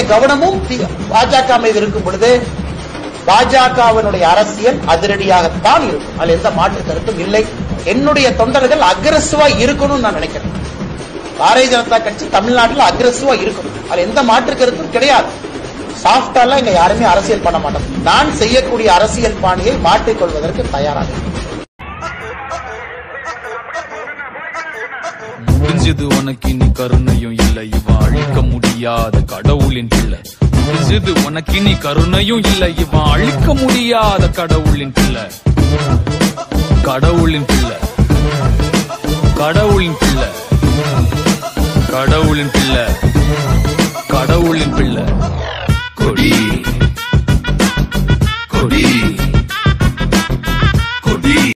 மக்களுடைய கவனமும் பாஜக மீது இருக்கும் பொழுது பாஜகவினுடைய அரசியல் அதிரடியாகத்தான் இருக்கும். அதில் எந்த மாற்று கருத்தும் இல்லை. என்னுடைய தொண்டர்கள் அக்ரஸிவா இருக்கணும்னு நான் நினைக்கிறேன். பாரதிய ஜனதா கட்சி தமிழ்நாட்டில் அக்ரஸிவா இருக்கணும் அதில் எந்த மாற்று கருத்தும் கிடையாது. சாஃப்டாலாம் இங்க யாருமே அரசியல் பண்ண மாட்டோம். நான் செய்யக்கூடிய அரசியல் பாணியை மாற்றிக்கொள்வதற்கு தயாராக முடிஞ்சது உனக்கு இனி கருணையும் இல்லை. இவ அழிக்க முடியாத கடவுளின் பிள்ளை. முடிஞ்சது உனக்கு இனி கருணையும் இல்லை. இவ அழிக்க முடியாத கடவுளின் பிள்ளை. கடவுளின் பிள்ளை. கடவுளின் பிள்ளை. கடவுளின் பிள்ளை.